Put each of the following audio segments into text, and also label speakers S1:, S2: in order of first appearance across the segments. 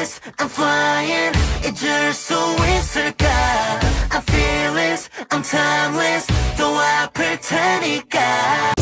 S1: I'm flying it's just so insecure. I feel this, I'm timeless Though I pretend it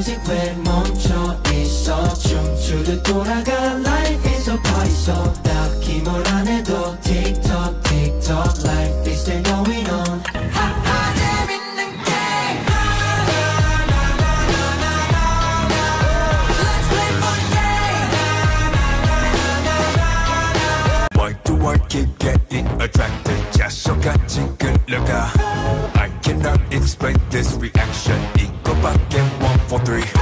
S1: music 왜 멈춰 Life is a party so Life is still going on.
S2: Keep getting attracted, just so 같이 끌려가 I cannot explain this reaction three.